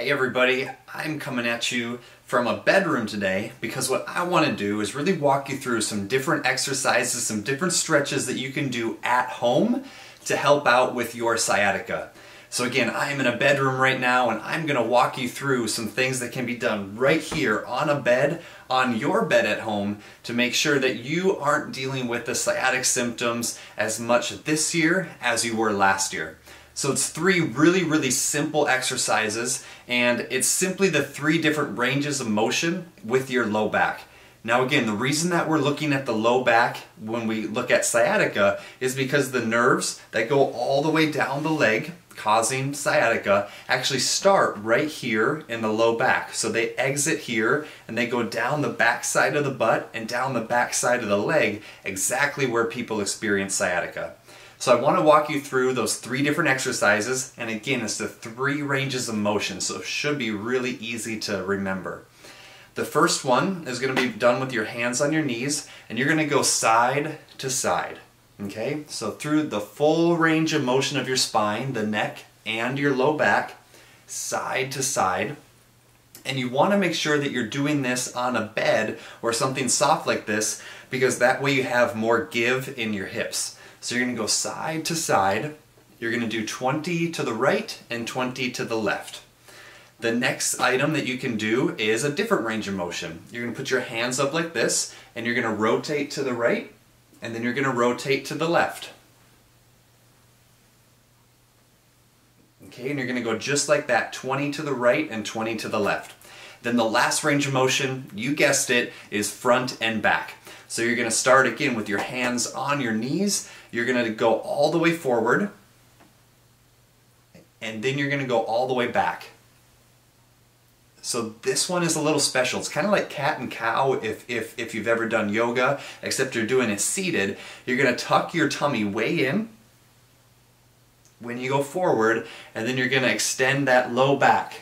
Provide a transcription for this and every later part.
Hey everybody, I'm coming at you from a bedroom today because what I want to do is really walk you through some different exercises, some different stretches that you can do at home to help out with your sciatica. So again, I'm in a bedroom right now and I'm going to walk you through some things that can be done right here on a bed, on your bed at home to make sure that you aren't dealing with the sciatic symptoms as much this year as you were last year. So it's three really, really simple exercises, and it's simply the three different ranges of motion with your low back. Now again, the reason that we're looking at the low back when we look at sciatica is because the nerves that go all the way down the leg, causing sciatica, actually start right here in the low back. So they exit here and they go down the back side of the butt and down the back side of the leg, exactly where people experience sciatica. So I want to walk you through those three different exercises, and again, it's the three ranges of motion, so it should be really easy to remember. The first one is going to be done with your hands on your knees, and you're going to go side to side. Okay, so through the full range of motion of your spine, the neck, and your low back, side to side. And you want to make sure that you're doing this on a bed or something soft like this because that way you have more give in your hips. So you're going to go side to side. You're going to do 20 to the right and 20 to the left. The next item that you can do is a different range of motion. You're going to put your hands up like this and you're going to rotate to the right and then you're going to rotate to the left. Okay, and you're going to go just like that, 20 to the right and 20 to the left. Then the last range of motion, you guessed it, is front and back. So you're going to start again with your hands on your knees. You're going to go all the way forward. And then you're going to go all the way back. So this one is a little special. It's kind of like cat and cow if, if, if you've ever done yoga, except you're doing it seated. You're going to tuck your tummy way in when you go forward, and then you're going to extend that low back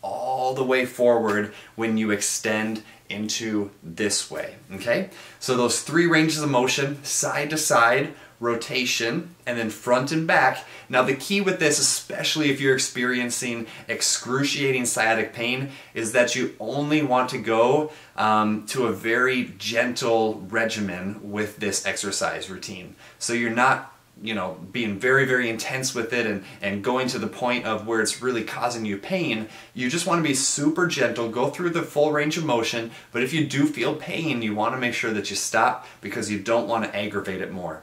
all the way forward when you extend into this way, okay? So those three ranges of motion, side to side, rotation, and then front and back. Now the key with this, especially if you're experiencing excruciating sciatic pain, is that you only want to go um, to a very gentle regimen with this exercise routine. So you're not you know, being very, very intense with it and, and going to the point of where it's really causing you pain, you just want to be super gentle, go through the full range of motion, but if you do feel pain, you want to make sure that you stop because you don't want to aggravate it more.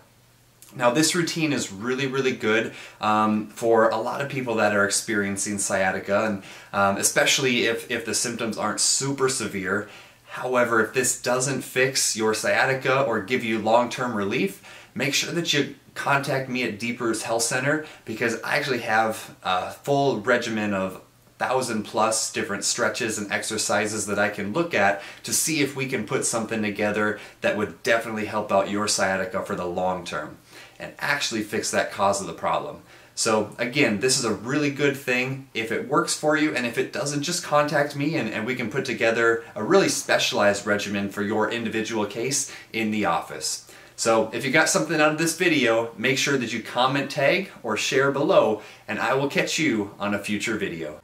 Now this routine is really, really good um, for a lot of people that are experiencing sciatica, and um, especially if, if the symptoms aren't super severe. However, if this doesn't fix your sciatica or give you long-term relief, make sure that you contact me at Deep Roots Health Center because I actually have a full regimen of thousand plus different stretches and exercises that I can look at to see if we can put something together that would definitely help out your sciatica for the long term and actually fix that cause of the problem. So again, this is a really good thing if it works for you and if it doesn't, just contact me and, and we can put together a really specialized regimen for your individual case in the office. So if you got something out of this video, make sure that you comment, tag, or share below, and I will catch you on a future video.